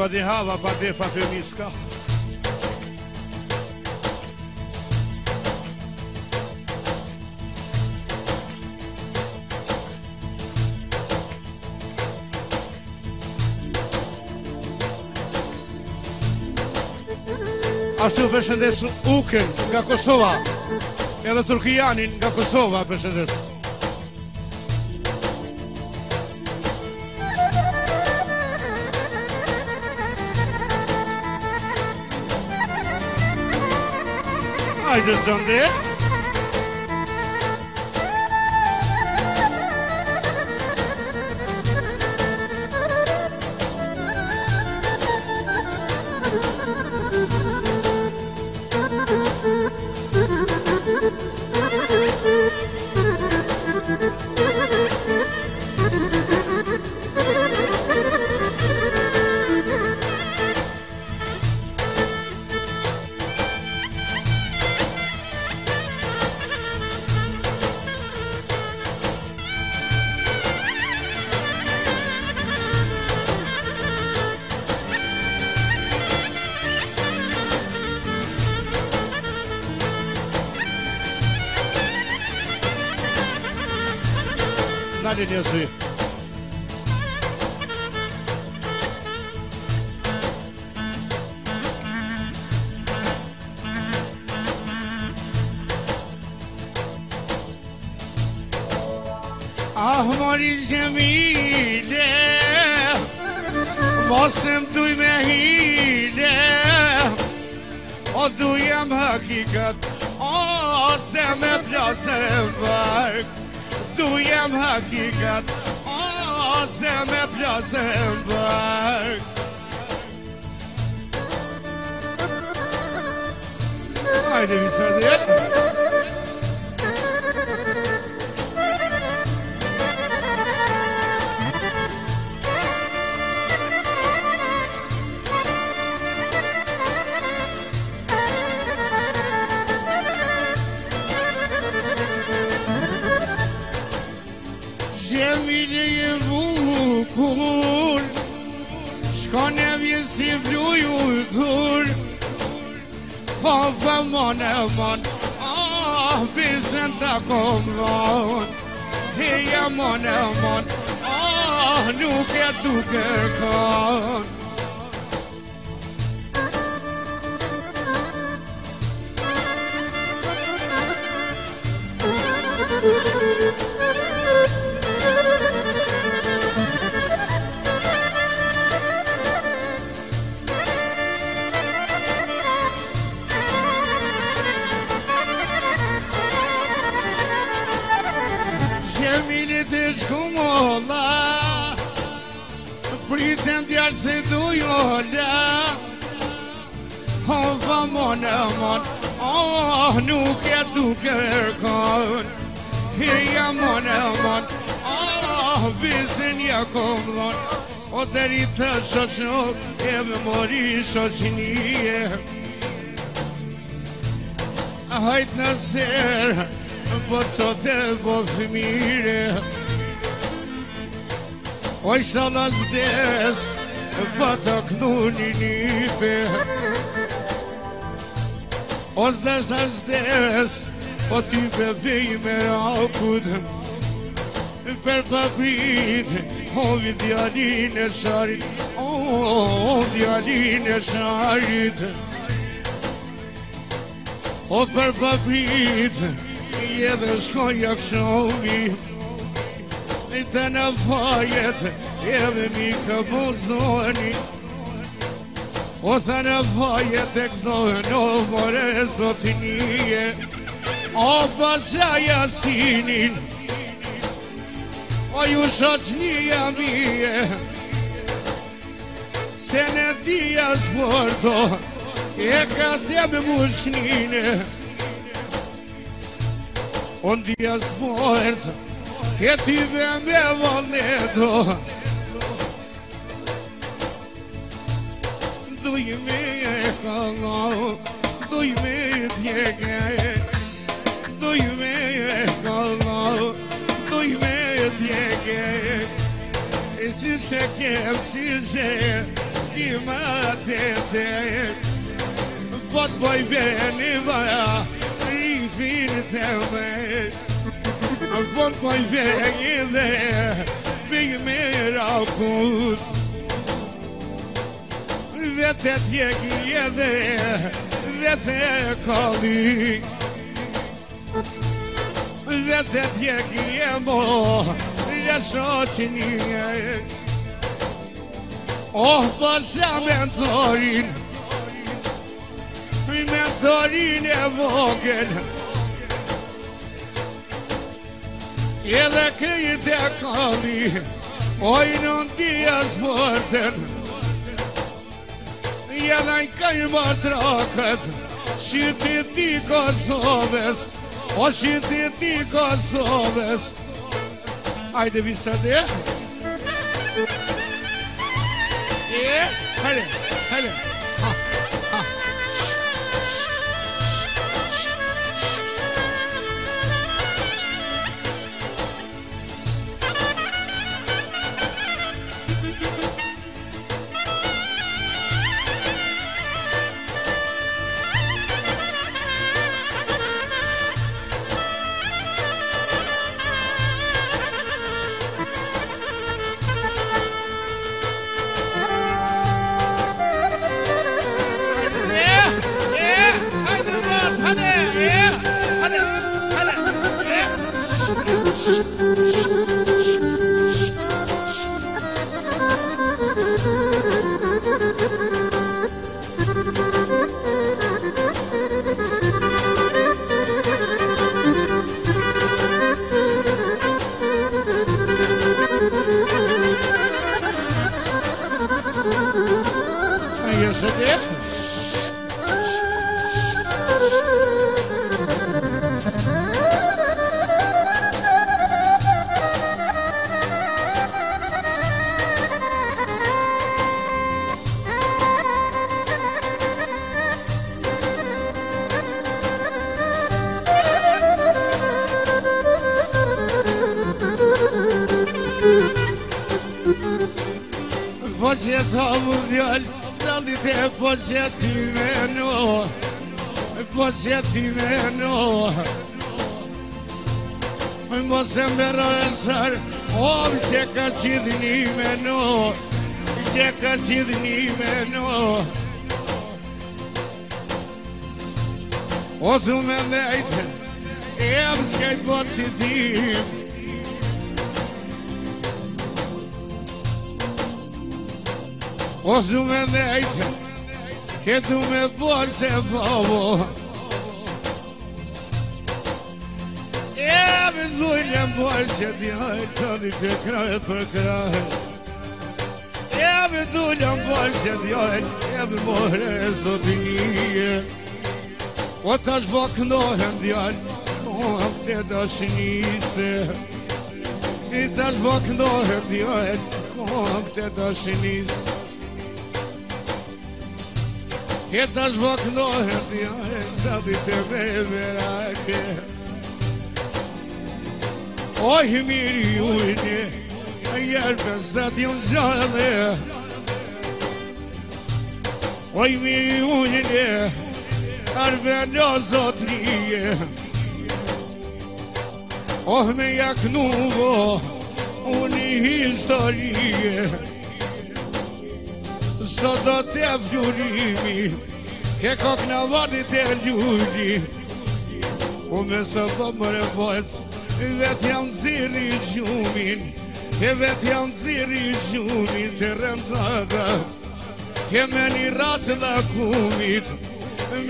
Pa di hava, pa defa femiska A miska Ashtu përshëndesu uken nga Kosova Edhe Turkijanin nga Kosova përshëndesu surprises on this. Adujem hakikat O se me plase vak Dujem hakikat O se plase vak Haydi bir saniye si vru ju i dhur Po dhe mon e mon Oh, bizën të kom dhon Hi e mon e nuk e tu kërkon kom lon O deri për shoshnok E me mori shoshinie A hajt në zer Po të sote po fëmire O i shala zdes Po të knu një njipe O zdes në zdes Po t'i bebej me rakut Për papritë Hovi djalin e qarit Hovi djalin e qarit O për papit E dhe shkonja kështovi E dhe në fajet E dhe mika bozoni O dhe në fajet E kështovi në vore Zotin nje O për shkaja Po ju shqoq njëja mi Se ne dija zbordo E ka tebe mu shkni ne On dija zbord E ti be me vo leto Duj me e kallon Duj me e tjege Duj me e kallon erguer Esse se dizer que matete Pot boy beni baya infinitamente Pot boy beni de Big miracle Vete diye yede Vete kalik Vete diye yemo Vete ja shoqini Oh, po sa me thorin Me e vogel Edhe këjit e kalli Oj, në tia zbërten Edhe në këjë më trakët Shqitit i Kosovës shqitit i Kosovës O shqitit i Kosovës Haydi bir sade. Yeah. dalli dhe fosja po ti me no Fosja po ti me no Më më se më bërë e sërë O, më ka qidhë një me no Më që ka qidhë një me no O, thume me lejtë E, më që ka i botë O po s'du me dhejtë Ke du me bërë se bëvo E me dhujnë jam bërë që t'i hajtë Të një të krajë për krajë E me dhujnë jam bërë po që t'i hajtë E me mërë e zotinje O t'a shbëknohen djallë O am të dashiniste I t'a shbëknohen djallë O am të dashiniste Këtë ashtë vë kënohën dë johën së të të me e vërrake Oj mirë i ullën e jelë për së të t'jumë zëllë Oj mirë i arve njozot rrije Oh me jakë nuvo ullën i historije sot do të avgjurimi Ke kok në vardit e ljuri U me së po më revojt Vetë jam ziri i gjumin E vetë jam ziri i gjumin Të rëndaga Ke me një rasë dhe kumit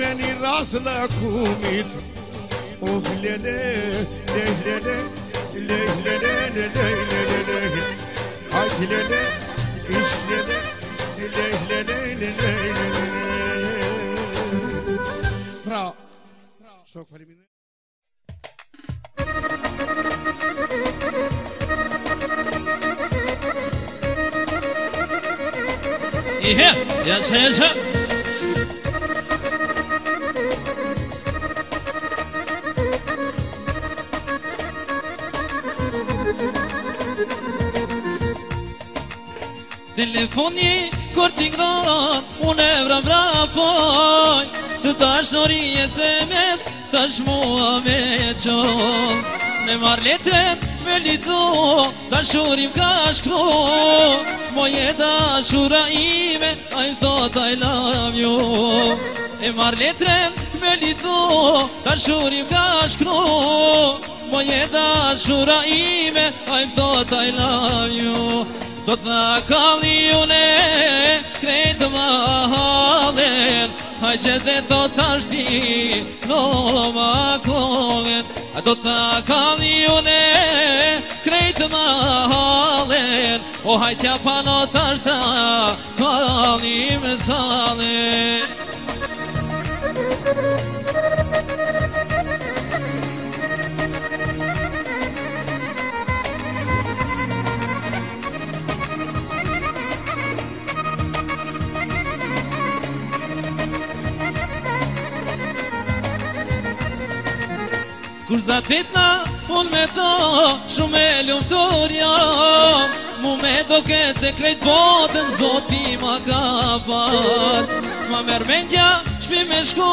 Me një rasë dhe kumit U flede Lehlede Lehlede Sok faleminderit. Ihe, ja se ja se Telefoni kur ti ngron, unë e vra vra poj Së ta shnori e se mes, tash mua me qo Me marr letrem me lidu shurim ka shkru Moje dashura ime A im thot I love you E marr letrem me lidu shurim ka shkru Moje dashura ime A im thot I love you Do t'na kalli une Krejt ma halen Haj që të të tërsti në më kohen A të të kalion e krejtë më halen O haj që të të tërsti në më salen Kur za un me to, shumë e lumtur jam Mu me do këtë se krejt botën, zoti ma ka fat Sma mer me shpi me shko,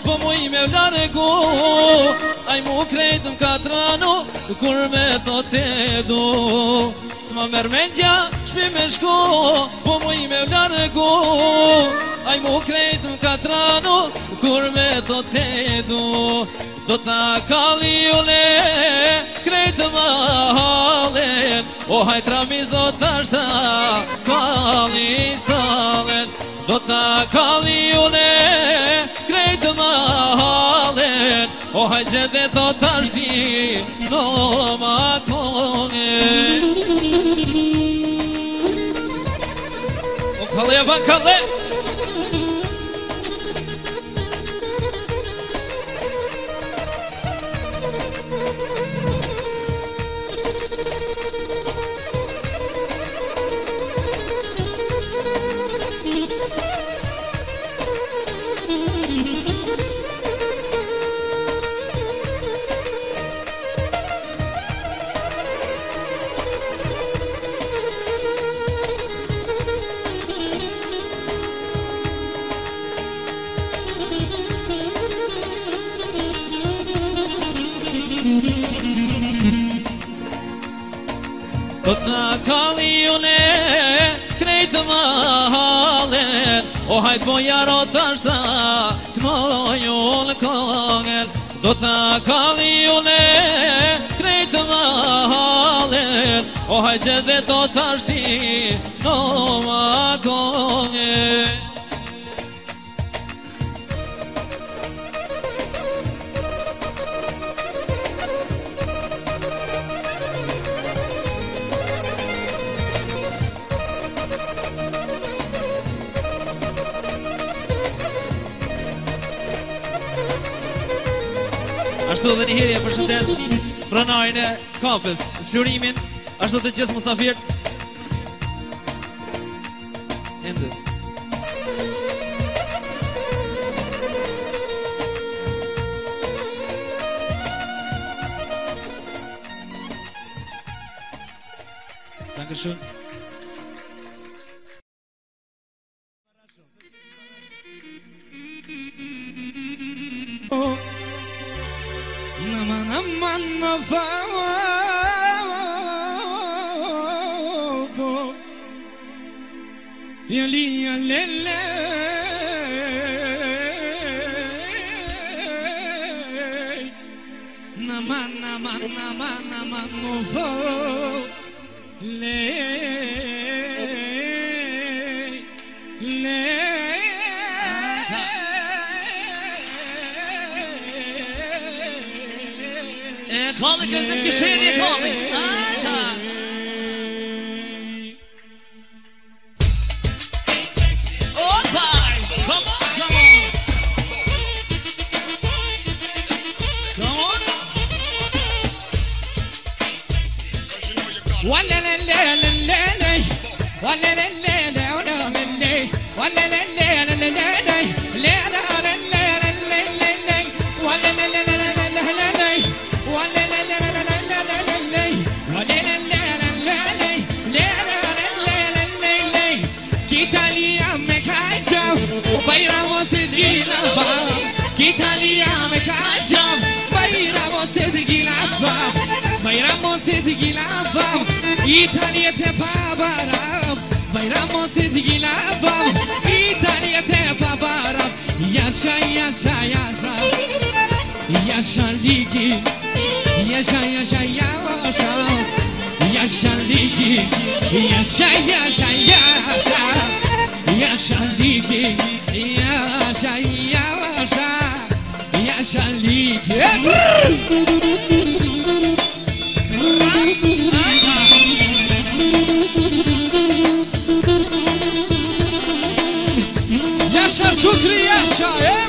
s'po mu i me vlaregu Aj mu krejt në katranu, kur me to të do Sma mer me shpi me shko, s'po mu i me vlaregu Aj mu krejt në katranu kur me të të du Do të kalli ule, krejtë më halen O hajtë rami zotë ashtë kalli salen Do të kalli ule, krejtë më halen O hajtë gjende të tash ashtë në më kone Kalle, ja van O po hajt po jaro të ashta Të moloj ju në kongel Do të kalli ju në Krejtë më halen O po hajt që dhe të ashti Në më kongel Ashtu dhe një heri e përshëndes Rënajnë e kapës Flurimin Ashtu dhe gjithë musafir Endë Thank you. E, kalk kızım bir şey kalk. Bayram sevgili ablam İtalya'da babaram Bayram sevgili ablam İtalya'da babaram Yaşa yaşa yaşa Yaşa ligi ligue, yaşa yaşa Yaşa ligi Yaşa yaşa yaşa Yaşa ligi ligue, yaşa Yaşa ligi Yaşa ligi Yaşa Şükrü yaşa. Hey!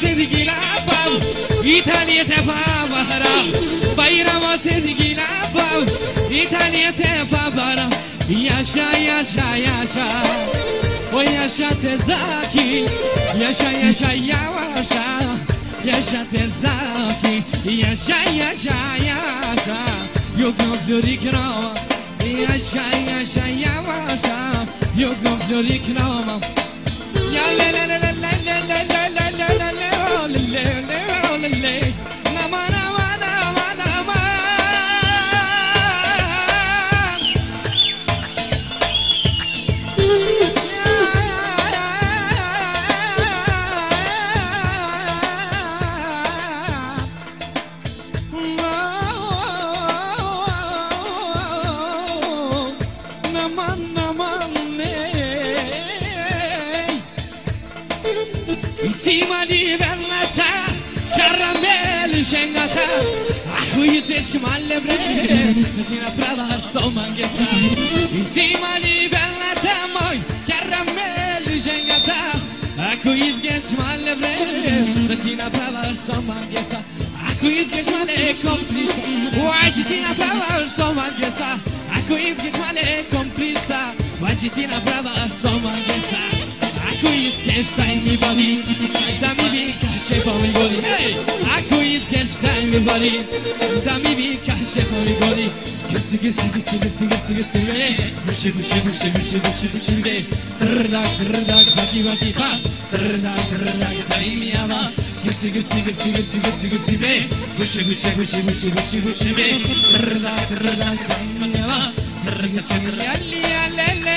صدقي لا باب يتالي تفا بهرام Kirava sevgiyle bav, İtalya tepabara Yaşa yaşa yaşa O yaşa tezaki Yaşa yaşa yavaşa Yaşa tezaki Yaşa yaşa yaşa Yok yok yorik ikramam Yaşa yaşa yavaşa Yok yok yoktur ikramam Ya la la la la la la la la la la la la la la ești male vrei Nu vine prea să o mangheța Îi simă liber la ta, măi Chiar am mergea ta Acu izgheși male vrei Nu vine prea să o mangheța Acu izgheși male complisa Uai și tine prea să o mangheța Acu izgheși male complisa Uai și tine prea să o mangheța Acu izgheși Tam mi wika się po mi boli A kuis kiesz tam mi boli Tam mi wika się po mi boli Gerci, gerci, gerci, gerci, gerci, gerci, baki, ba Trnak, trnak, daj mi jama Gerci, gerci, gerci, gerci, gerci, gerci, gerci,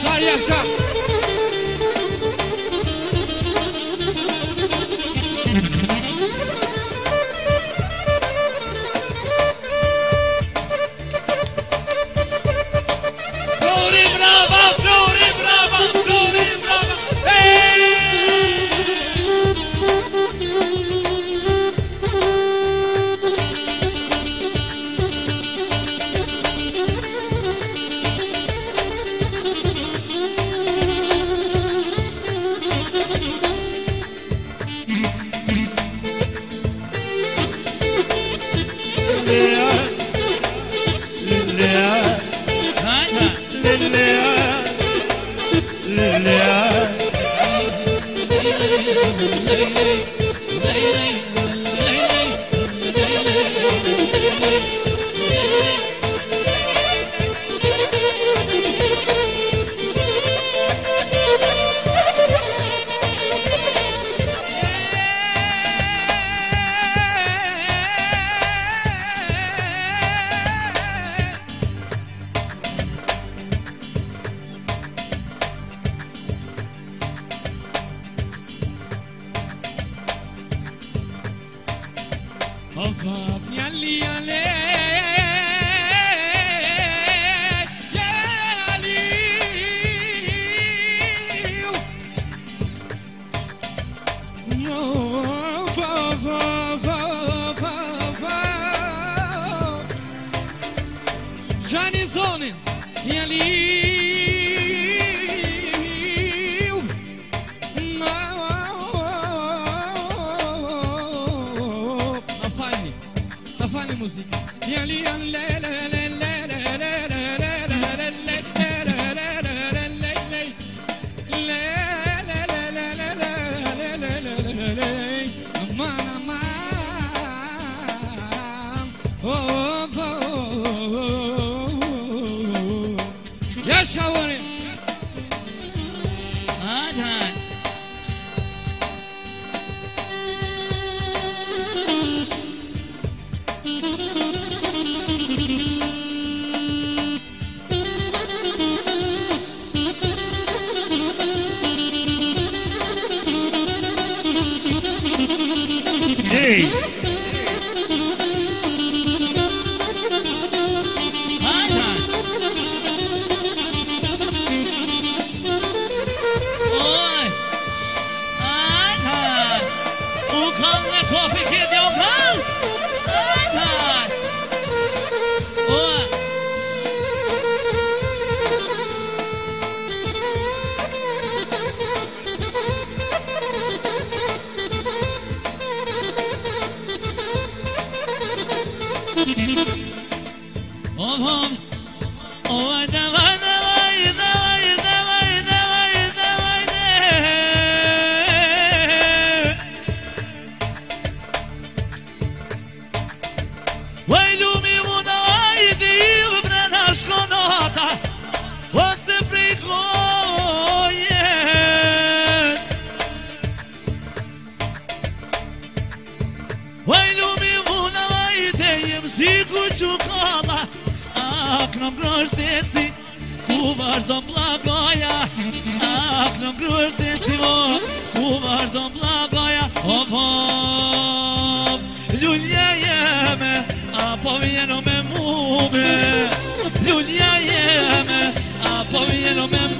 Saria Lulja jeme Apo vjeno me mube Lulja jeme Apo vjeno me mume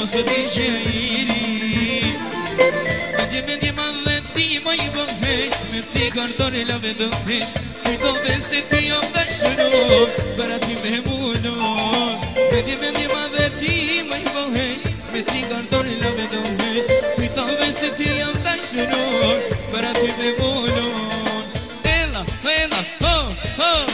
Së t'i gjejri Më di më di ti më i bëhesh Me cikar do n'i lave do mesh Kuj t'o vese ti janë dëshërën S'përa ti me mullon Më di më di ti më i bëhes Me cikar do n'i lave do mesh Kuj t'o vese ti janë dëshërën S'përa ti me mullon Ela, ela, ho, ho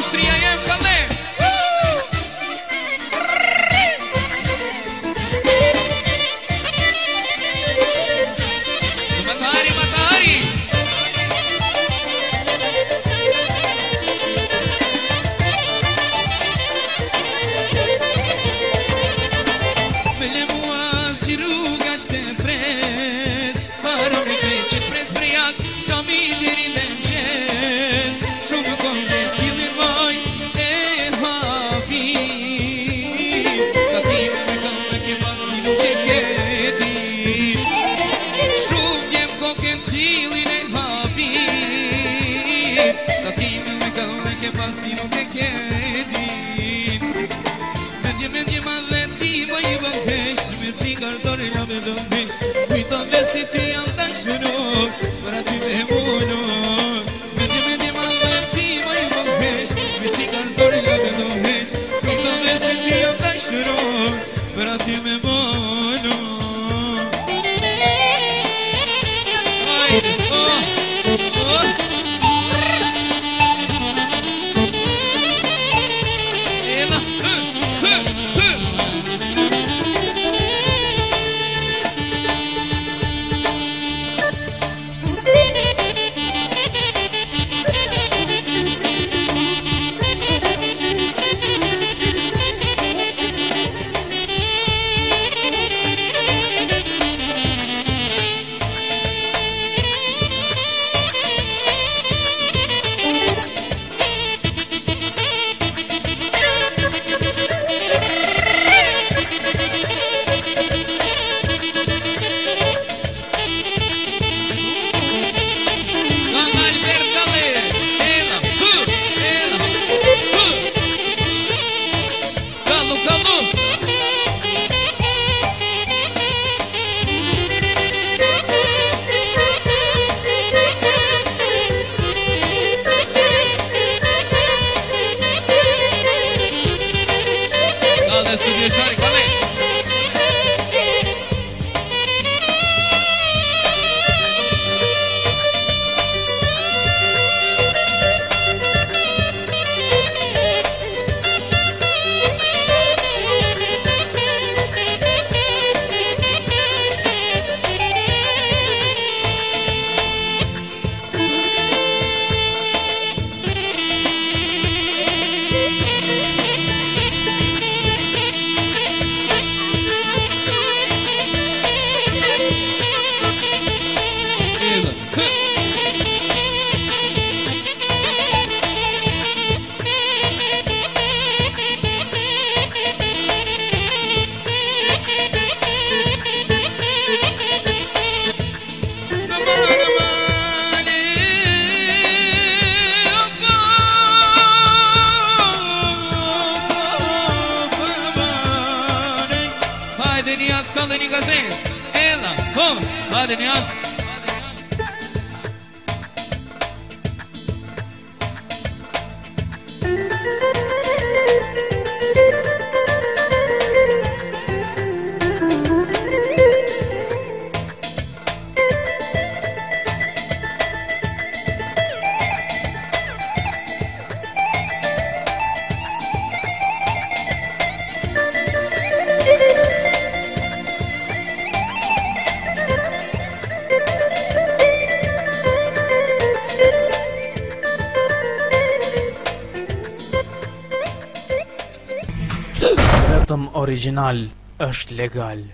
Austria, Εύχαλα Hadi original është legal.